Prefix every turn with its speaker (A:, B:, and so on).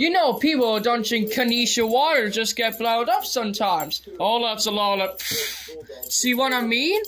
A: You know, people who don't drink Kunyesha water just get blowed up sometimes. All that's a lot of. See what I mean?